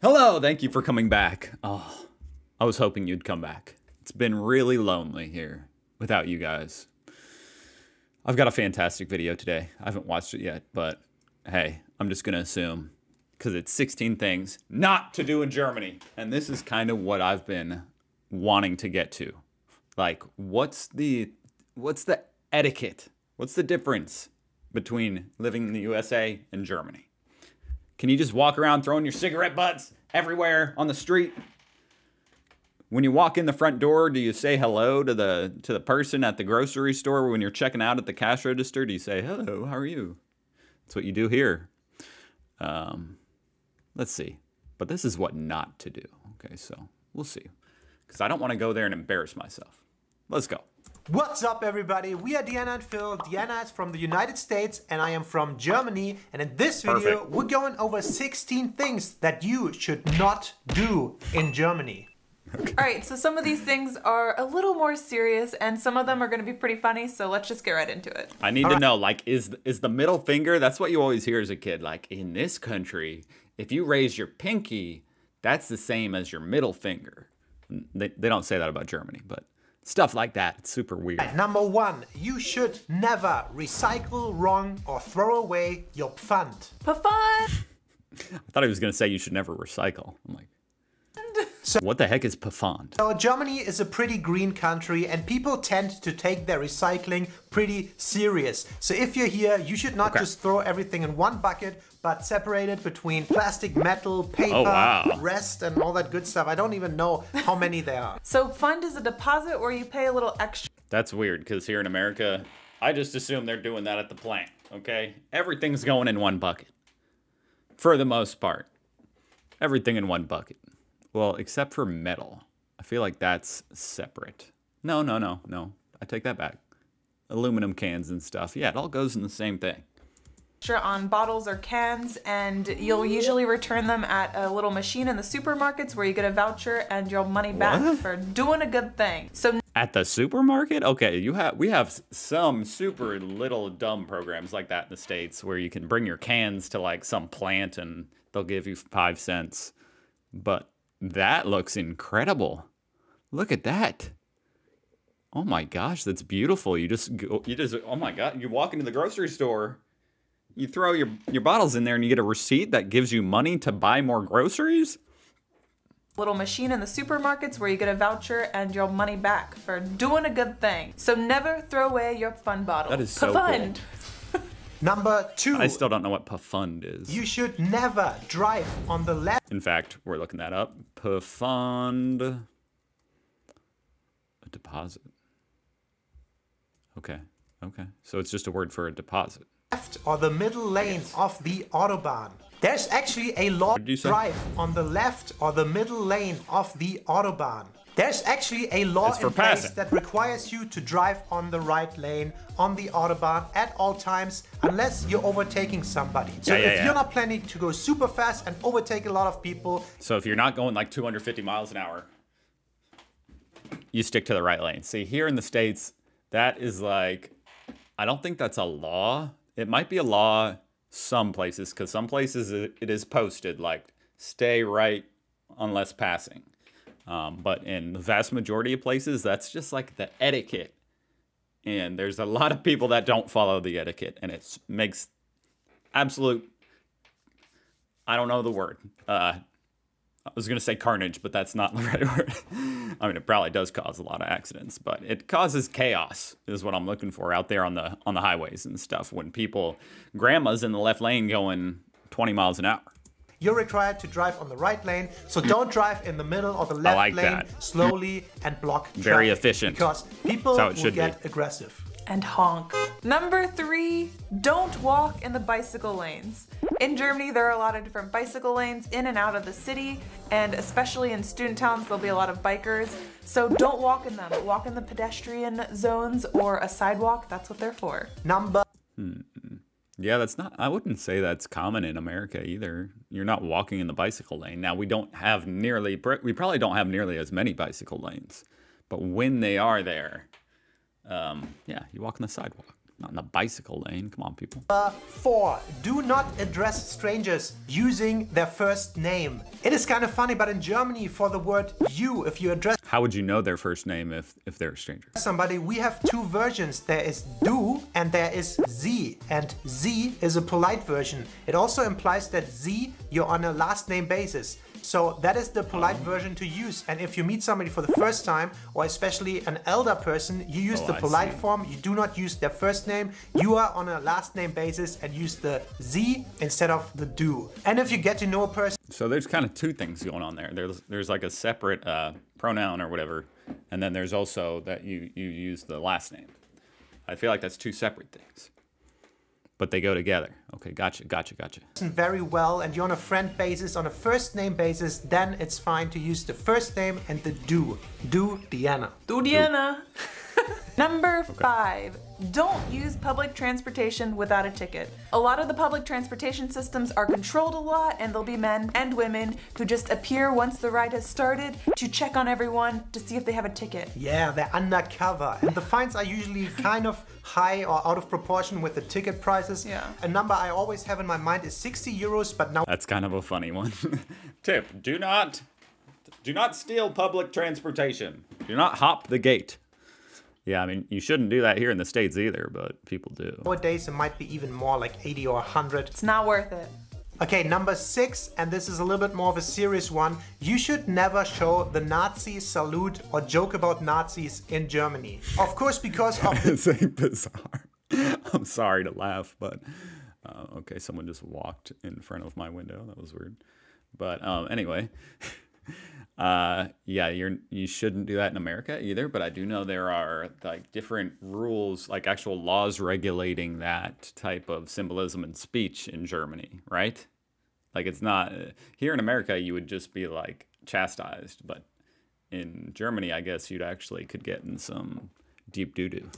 Hello, thank you for coming back. Oh, I was hoping you'd come back. It's been really lonely here without you guys. I've got a fantastic video today. I haven't watched it yet, but hey, I'm just going to assume because it's 16 things not to do in Germany. And this is kind of what I've been wanting to get to. Like, what's the what's the etiquette? What's the difference between living in the USA and Germany? Can you just walk around throwing your cigarette butts everywhere on the street? When you walk in the front door, do you say hello to the to the person at the grocery store when you're checking out at the cash register? Do you say hello? How are you? That's what you do here. Um, let's see. But this is what not to do. Okay, so we'll see. Because I don't want to go there and embarrass myself. Let's go. What's up everybody? We are Deanna and Phil. Deanna is from the United States and I am from Germany. And in this video, Perfect. we're going over 16 things that you should not do in Germany. All right, so some of these things are a little more serious, and some of them are going to be pretty funny. So let's just get right into it. I need to know, like, is is the middle finger? That's what you always hear as a kid. Like in this country, if you raise your pinky, that's the same as your middle finger. They, they don't say that about Germany, but stuff like that. It's super weird. Number one, you should never recycle wrong or throw away your pfand. Pfand. I thought he was gonna say you should never recycle. I'm like, so what the heck is pafond? So Germany is a pretty green country and people tend to take their recycling pretty serious. So if you're here, you should not Okay. just throw everything in one bucket, but separated between plastic, metal, oh, paper, Oh, wow. rest, and all that good stuff. I don't even know how many there are. So Pfand is a deposit where you pay a little extra. That's weird because here in America, I just assume they're doing that at the plant. Okay, everything's going in one bucket for the most part. Everything in one bucket. Well, except for metal. I feel like that's separate. No, no, no, no. I take that back. Aluminum cans and stuff. Yeah, it all goes in the same thing. On bottles or cans, and you'll usually return them at a little machine in the supermarkets where you get a voucher and your money back What? for doing a good thing. So At the supermarket? Okay, you have we have some super little dumb programs like that in the states where you can bring your cans to like some plant and they'll give you 5 cents. But that looks incredible. Look at that. Oh my gosh, that's beautiful. You just go, you just oh my god, you walk into the grocery store, you throw your your bottles in there and you get a receipt that gives you money to buy more groceries? little machine in the supermarkets where you get a voucher and your money back for doing a good thing. So never throw away your Pfand bottle. That is so Fund. Number two, I still don't know what pafund is. you should never drive on the left In fact, we're looking that up. Pafond. A deposit. Okay. Okay. So it's just a word for a deposit. Left or the middle lane of the Autobahn. There's actually a law did drive on the left or the middle lane of the Autobahn. There's actually a law in place passing. that requires you to drive on the right lane on the Autobahn at all times unless you're overtaking somebody. So Yeah, yeah, if yeah. you're not planning to go super fast and overtake a lot of people, So if you're not going like 250 miles an hour, you stick to the right lane. See, here in the States, that is like, I don't think that's a law. It might be a law some places, because some places it is posted like, stay right unless passing. Um, but in the vast majority of places, that's just like the etiquette. And there's a lot of people that don't follow the etiquette, and it makes absolute, I don't know the word, uh, I was gonna say carnage, but that's not the right word. I mean, it probably does cause a lot of accidents, but it causes chaos. Is what I'm looking for out there on the on the highways and stuff. When people, grandmas in the left lane going 20 miles an hour. you're required to drive on the right lane. So don't drive in the middle or the left like lane that. slowly and block traffic. Very efficient. Because people will should be. get aggressive. And honk. Number three, don't walk in the bicycle lanes. In Germany, there are a lot of different bicycle lanes in and out of the city, and especially in student towns, there'll be a lot of bikers. So don't walk in them. Walk in the pedestrian zones or a sidewalk. That's what they're for. Number hmm. Yeah, that's not. I wouldn't say that's common in America either. You're not walking in the bicycle lane. Now we don't have nearly. We probably don't have nearly as many bicycle lanes, but when they are there, um, yeah, you walk on the sidewalk. Not in the bicycle lane. Come on, people. Uh, four, do not address strangers using their first name. It is kind of funny, but in Germany, for the word you, if you address How would you know their first name if, if they're a stranger? somebody, we have two versions. There is du and there is sie. And sie is a polite version. It also implies that sie, you're on a last name basis. So that is the polite version to use. And if you meet somebody for the first time, or especially an elder person, you use Oh, the polite form. You do not use their first name. You are on a last name basis and use the sie instead of the du. And if you get to know a person, So there's kind of two things going on there. There's there's like a separate uh, pronoun or whatever, and then there's also that you you use the last name. I feel like that's two separate things, but they go together. Okay, gotcha, gotcha, gotcha. very well and you're on a friend basis, on a first name basis, then it's fine to use the first name and the do. Du Diana. Du Diana. Number five, don't use public transportation without a ticket. A lot of the public transportation systems are controlled a lot, and there'll be men and women who just appear once the ride has started to check on everyone to see if they have a ticket. Yeah, they're undercover. And the fines are usually kind of high or out of proportion with the ticket prices. Yeah. A number I always have in my mind is 60 euros, but now That's kind of a funny one. Tip: Do not do not steal public transportation. Do not hop the gate. Yeah, I mean you shouldn't do that here in the states either, but people do. nowadays it might be even more like 80 or 100. It's not worth it. Okay, number six, and this is a little bit more of a serious one. You should never show the Nazi salute or joke about Nazis in Germany. Of course, because of the it's a bizarre. I'm sorry to laugh, but uh, okay, someone just walked in front of my window. That was weird. But um, anyway, uh, yeah, you're you shouldn't do that in America either. But I do know there are like different rules, like actual laws regulating that type of symbolism and speech in Germany, right? Like it's not here in America, you would just be like chastised, but in Germany, I guess you'd actually could get in some deep doo doo.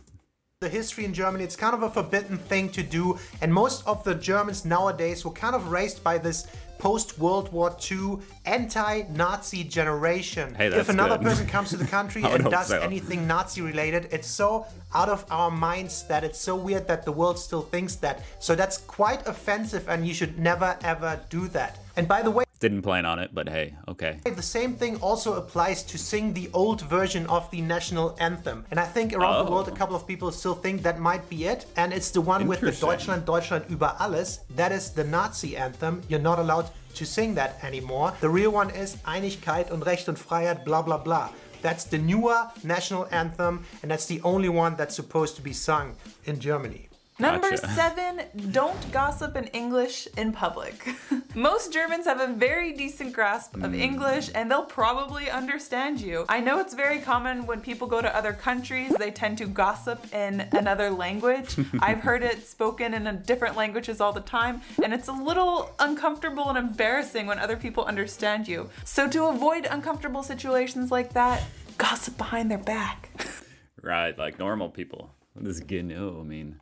the history in Germany, it's kind of a forbidden thing to do. And most of the Germans nowadays were kind of raised by this post World War II anti Nazi generation. Hey, if another good. person comes to the country and does so. anything Nazi related, it's so out of our minds that it's so weird that the world still thinks that. So that's quite offensive, and you should never ever do that. And by the way, Didn't plan on it, but hey, okay. the same thing also applies to sing the old version of the national anthem. And I think around the world, a Oh. couple of people still think that might be it. And it's the one with the Deutschland, Deutschland über alles. That is the Nazi anthem. You're not allowed to sing that anymore. The real one is Einigkeit und Recht und Freiheit, blah, blah, blah. That's the newer national anthem, and that's the only one that's supposed to be sung in Germany. Number Gotcha. seven, don't gossip in English in public. Most Germans have a very decent grasp of hmm. English and they'll probably understand you. I know it's very common when people go to other countries, they tend to gossip in another language. I've heard it spoken in a different languages all the time, and it's a little uncomfortable and embarrassing when other people understand you. So, to avoid uncomfortable situations like that, gossip behind their back. Right, like normal people. What does Gnu mean?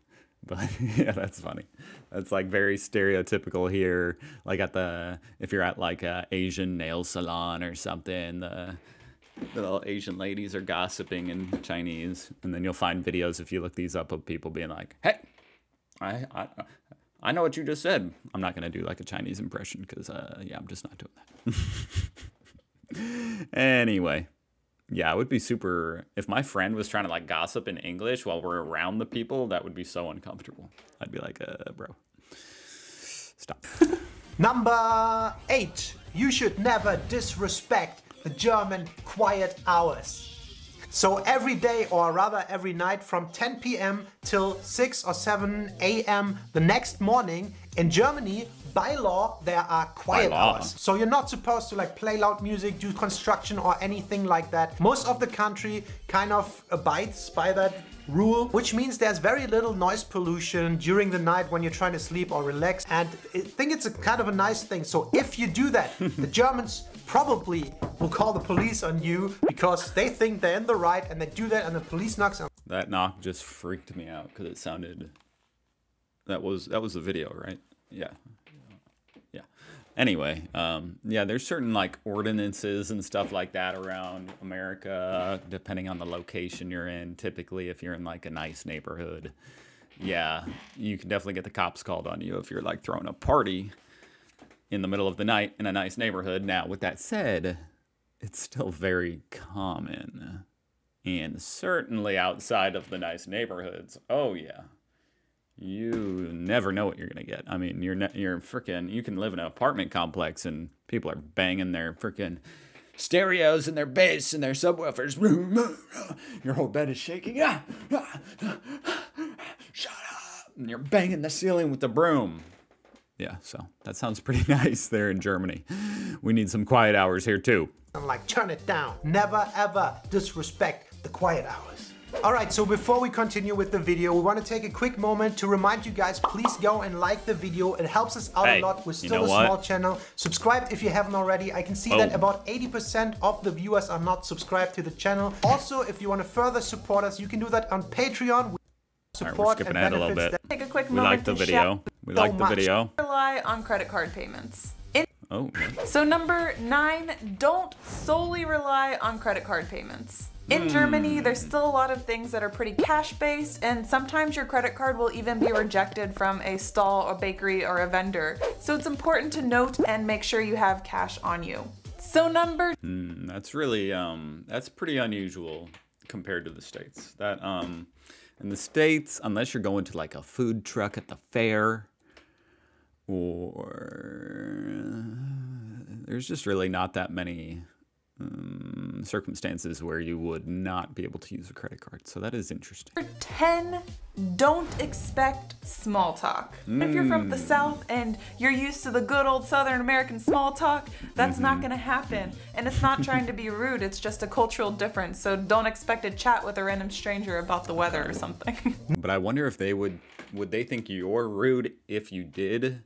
But yeah, that's funny. That's like very stereotypical here. Like at the if you're at like a Asian nail salon or something, the little Asian ladies are gossiping in Chinese, and then you'll find videos if you look these up of people being like, "Hey, I I, I know what you just said." I'm not gonna do like a Chinese impression because uh, yeah, I'm just not doing that. anyway yeah, it would be super. If my friend was trying to like gossip in English while we're around the people, that would be so uncomfortable. I'd be like, uh, bro, stop. Number eight, you should never disrespect the German quiet hours. So every day, or rather every night, from 10 p.m. till 6 or 7 a.m. the next morning in Germany, by law, there are quiet hours. So you're not supposed to like play loud music, do construction, or anything like that. Most of the country kind of abides by that rule, which means there's very little noise pollution during the night when you're trying to sleep or relax. And I think it's a kind of a nice thing. So if you do that, the Germans probably will call the police on you because they think they're in the right and they do that and the police knocks on that knock just freaked me out because it sounded. That was that was the video, right? Yeah, yeah. Anyway, um, yeah, there's certain like ordinances and stuff like that around America, depending on the location you're in. Typically, if you're in like a nice neighborhood, yeah, you can definitely get the cops called on you if you're like throwing a party in the middle of the night in a nice neighborhood. Now, with that said, it's still very common. And certainly outside of the nice neighborhoods. Oh, yeah. You never know what you're going to get. I mean, you're, ne- you're freaking, you can live in an apartment complex and people are banging their freaking stereos and their bass and their subwoofers. Your whole bed is shaking. Shut up. And you're banging the ceiling with the broom. Yeah, so that sounds pretty nice there in Germany. We need some quiet hours here too. I'm like, turn it down. Never ever disrespect the quiet hours. Alright, so before we continue with the video, we want to take a quick moment to remind you guys, please go and like the video. It helps us out Hey, a lot. We're you still know a what? small channel. Subscribe if you haven't already. I can see that Oh. about 80% of the viewers are not subscribed to the channel. Also, if you want to further support us, you can do that on Patreon. We All right, support we're skipping and ahead a little benefits bit. Take a quick We moment like the to video. We so like the video. Rely on credit card payments. In- Oh, so number nine, don't solely rely on credit card payments. In Germany, there's still a lot of things that are pretty cash based, and sometimes your credit card will even be rejected from a stall, a bakery, or a vendor. So it's important to note and make sure you have cash on you. So number that's really um that's pretty unusual compared to the states. That um in the states, unless you're going to like a food truck at the fair, or there's just really not that many um, circumstances where you would not be able to use a credit card. So that is interesting. 10, don't expect small talk. If you're from the South and you're used to the good old Southern American small talk, that's not gonna happen. And it's not trying to be rude, it's just a cultural difference. So don't expect to chat with a random stranger about the weather or something. But I wonder if they would would they think you're rude if you did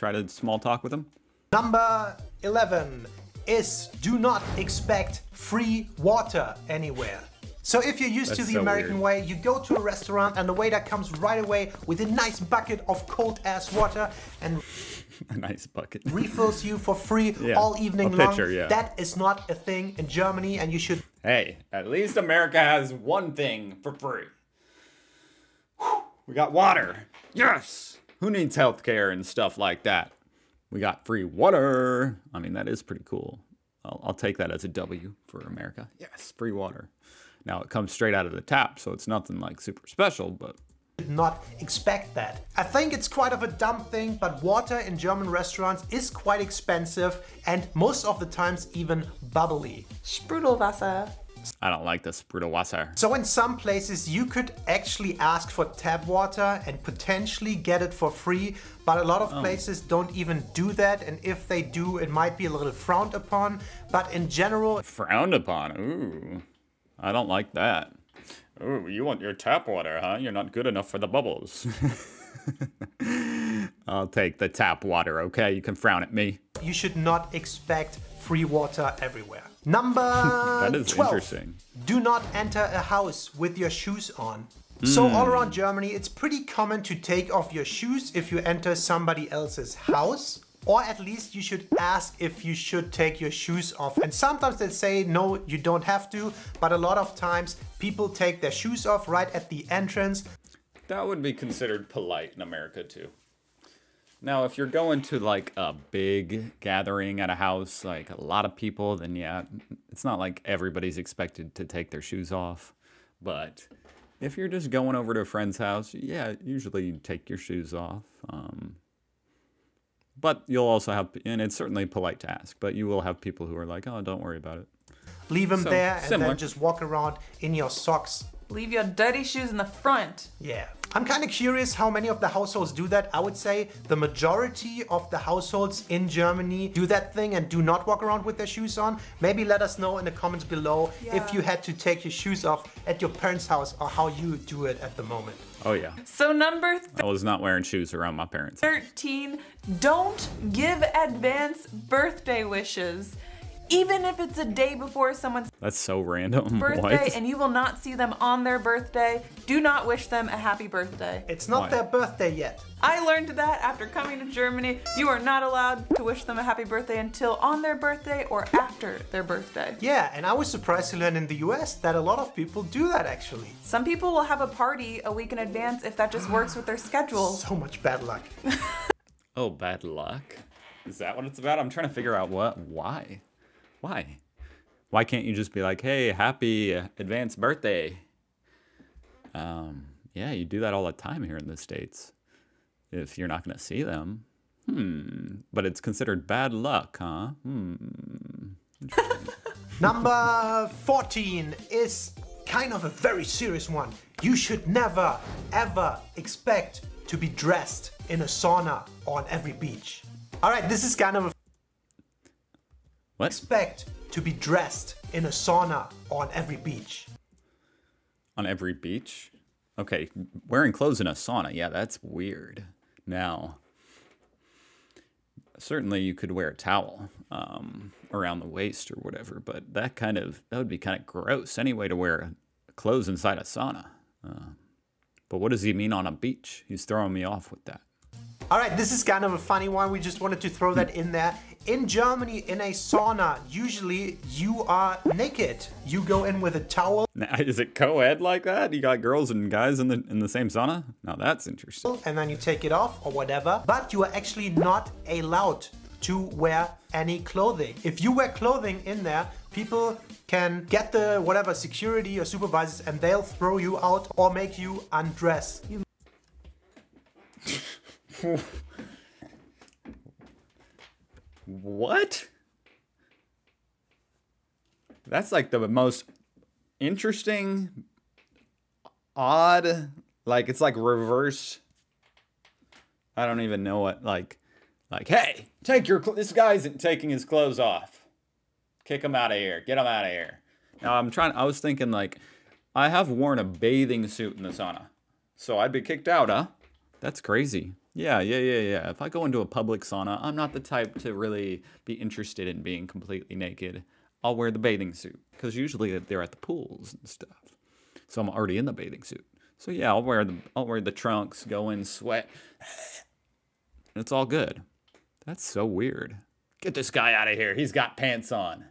try to small talk with them? Number 11 is do not expect free water anywhere. So if you're used to the so American weird. way, you go to a restaurant and the waiter comes right away with a nice bucket of cold ass water and A nice bucket. refills you for free Yeah, all evening a long. pitcher, yeah. That is not a thing in Germany and you should Hey, at least America has one thing for free. Whew, We got water. Yes. Who needs healthcare and stuff like that? We got free water. I mean, that is pretty cool. I'll, I'll take that as a W for America. Yes, free water. Now it comes straight out of the tap, so it's nothing like super special, but not expect that. I think it's quite of a dumb thing, but water in German restaurants is quite expensive and most of the times even bubbly. Sprudelwasser. I don't like the Sprudelwasser. So in some places you could actually ask for tap water and potentially get it for free, but a lot of oh. places don't even do that and if they do it might be a little frowned upon, but in general Frowned upon. Ooh, I don't like that. Ooh, you want your tap water, huh? You're not good enough for the bubbles. I'll take the tap water, okay? You can frown at me. you should not expect free water everywhere. Number That is 12. interesting. Do not enter a house with your shoes on. So hmm. all around Germany, it's pretty common to take off your shoes if you enter somebody else's house. Or at least you should ask if you should take your shoes off. And sometimes they say, no, you don't have to. But a lot of times people take their shoes off right at the entrance. That would be considered polite in America, too. Now, if you're going to like a big gathering at a house, like a lot of people, then yeah, it's not like everybody's expected to take their shoes off. But if you're just going over to a friend's house, yeah, usually you take your shoes off. Um, but you'll also have, and it's certainly polite to ask, but you will have people who are like, oh, don't worry about it. Leave them So, there and similar. then just walk around in your socks Leave your dirty shoes in the front. Yeah. I'm kind of curious how many of the households do that. I would say the majority of the households in Germany do that thing and do not walk around with their shoes on. Maybe let us know in the comments below if you had to take your shoes off at your parents' house or how you do it at the moment. Oh, yeah. So number I was not wearing shoes around my parents. 13, don't give advance birthday wishes. Even if it's a day before someone's That's so random. birthday what? and you will not see them on their birthday, do not wish them a happy birthday. It's not Why? their birthday yet. I learned that after coming to Germany. You are not allowed to wish them a happy birthday until on their birthday or after their birthday. Yeah, and I was surprised to learn in the US that a lot of people do that actually. Some people will have a party a week in advance if that just works with their schedule. So much bad luck. Oh, bad luck. Is that what it's about? I'm trying to figure out what. Why? Why? Why can't you just be like, "Hey, happy advanced birthday"? Um, yeah, you do that all the time here in the states. If you're not going to see them, hmm. But it's considered bad luck, huh? Hmm. Number 14 is kind of a very serious one. You should never, ever expect to be dressed in a sauna on every beach. All right, this is kind of a What? expect to be dressed in a sauna on every beach. On every beach? Okay, wearing clothes in a sauna. Yeah, that's weird. Now, certainly you could wear a towel um, around the waist or whatever, but that kind of that would be kind of gross anyway to wear clothes inside a sauna. Uh, but what does he mean on a beach? He's throwing me off with that. All right, this is kind of a funny one. We just wanted to throw that in there. In Germany, in a sauna, usually you are naked. You go in with a towel Now, is it co-ed like that? You got girls and guys in the in the same sauna? Now that's interesting. and then you take it off or whatever. But you are actually not allowed to wear any clothing. If you wear clothing in there, people can get the whatever security or supervisors and they'll throw you out or make you undress. What? That's like the most interesting, odd, like it's like reverse. I don't even know what like, like hey, take your this guy isn't taking his clothes off. Kick him out of here. Get him out of here. Now I'm trying. I was thinking like, I have worn a bathing suit in the sauna, so I'd be kicked out, huh? That's crazy. Yeah, yeah, yeah, yeah. If I go into a public sauna, I'm not the type to really be interested in being completely naked. I'll wear the bathing suit because usually they're at the pools and stuff. So I'm already in the bathing suit. So yeah, I'll wear the I'll wear the trunks, go in, sweat. It's all good. That's so weird. Get this guy out of here. He's got pants on.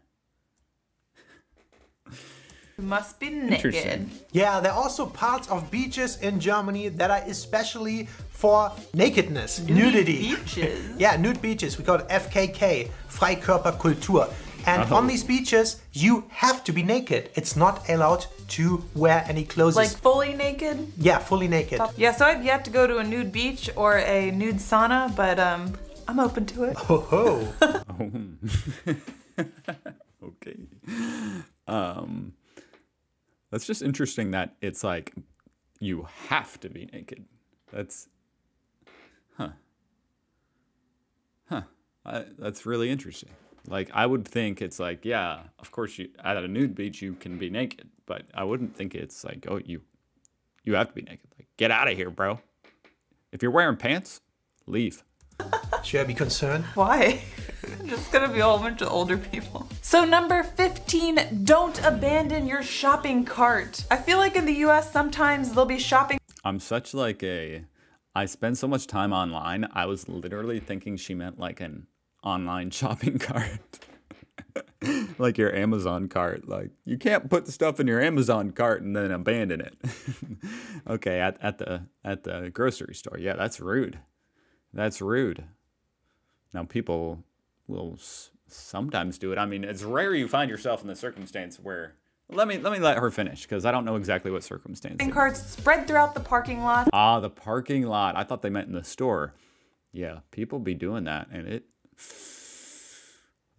You must be naked. Yeah, there are also parts of beaches in Germany that are especially for nakedness, nudity. beaches. yeah, nude beaches. We call it FKK, Freikörperkultur. And on these beaches, you have to be naked. It's not allowed to wear any clothes. Like fully naked? yeah, fully naked. Yeah, so I've yet to go to a nude beach or a nude sauna, but um, I'm open to it. Ho ho. okay. Um, that's just interesting that it's like you have to be naked. That's, huh, huh. I, that's really interesting. Like I would think it's like, yeah, of course you at a nude beach you can be naked, but I wouldn't think it's like, oh, you, you have to be naked. Like get out of here, bro. If you're wearing pants, leave. Should I be concerned? Why? Just gonna be a whole bunch of older people. So number 15, don't abandon your shopping cart. I feel like in the US sometimes they'll be shopping I'm such like a I spend so much time online. I was literally thinking she meant like an online shopping cart. like your Amazon cart. Like you can't put the stuff in your Amazon cart and then abandon it. okay, at, at the at the grocery store. Yeah, that's rude. That's rude. Now people will s- sometimes do it. I mean, it's rare you find yourself in the circumstance where let me let me let her finish because I don't know exactly what circumstance. it carts spread throughout the parking lot. Ah, the parking lot. I thought they meant in the store. Yeah, people be doing that, and it.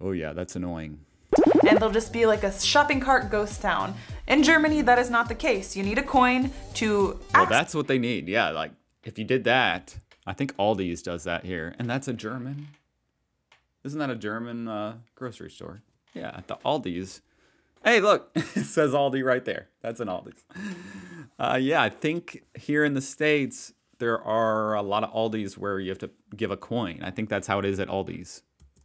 Oh yeah, that's annoying. and they'll just be like a shopping cart ghost town. In Germany, that is not the case. You need a coin to Well, that's what they need. Yeah, like if you did that, I think Aldi's does that here, and that's a German. Isn't that a German uh, grocery store? Yeah, at the Aldi's. Hey, look, it says Aldi right there. That's an Aldi's. Uh, yeah, I think here in the states there are a lot of Aldi's where you have to give a coin. I think that's how it is at Aldi's.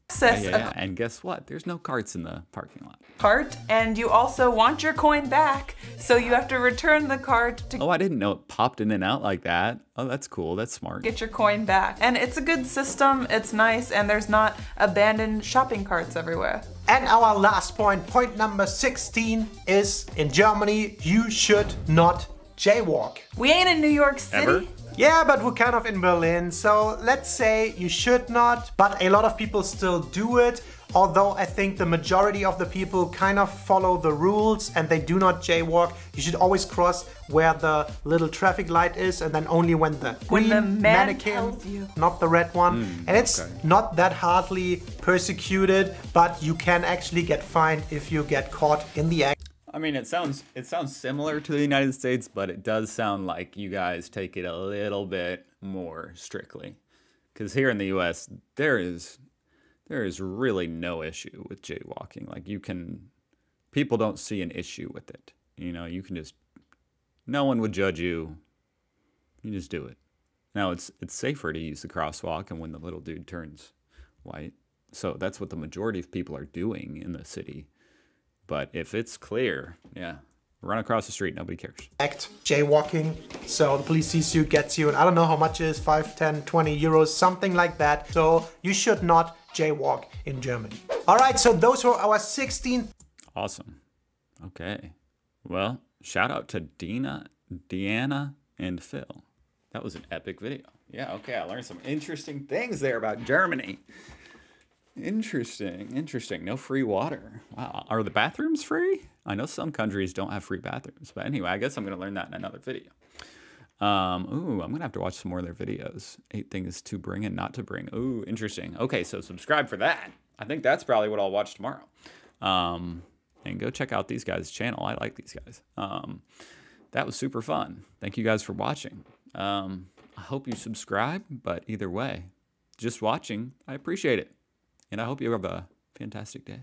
Access Yeah, yeah, yeah. And guess what? There's no carts in the parking lot. cart, and you also want your coin back, so you have to return the cart to Oh, I didn't know it popped in and out like that. Oh, that's cool. That's smart. get your coin back. And it's a good system, it's nice, and there's not abandoned shopping carts everywhere. And our last point, point number 16, is in Germany, you should not jaywalk. We ain't in New York City. Ever? Yeah, but we're kind of in Berlin, so let's say you should not, but a lot of people still do it. Although I think the majority of the people kind of follow the rules and they do not jaywalk. You should always cross where the little traffic light is and then only when the When green the man mannequin, tells you. not the red one. Hmm, and it's okay. not that hardly persecuted, but you can actually get fined if you get caught in the act. I mean, it sounds it sounds similar to the United States, but it does sound like you guys take it a little bit more strictly. Because here in the U.S., there is there is really no issue with jaywalking. Like you can, people don't see an issue with it. You know, you can just, no one would judge you. You just do it. Now it's it's safer to use the crosswalk, and when the little dude turns white, so that's what the majority of people are doing in the city. But if it's clear, yeah, run across the street, nobody cares. act jaywalking. So the police sees you, gets you, and I don't know how much it is 5, 10, 20 euros, something like that. So you should not jaywalk in Germany. All right, so those were our 16 Awesome. Okay. Well, shout out to Dina, Deanna, and Phil. That was an epic video. Yeah, okay. I learned some interesting things there about Germany. Interesting, interesting. No free water. Wow. Are the bathrooms free? I know some countries don't have free bathrooms, but anyway, I guess I'm going to learn that in another video. Um, ooh, I'm going to have to watch some more of their videos. Eight things to bring and not to bring. Ooh, interesting. Okay, so subscribe for that. I think that's probably what I'll watch tomorrow. Um, and go check out these guys' channel. I like these guys. Um, that was super fun. Thank you guys for watching. Um, I hope you subscribe, but either way, just watching, I appreciate it. And I hope you have a fantastic day.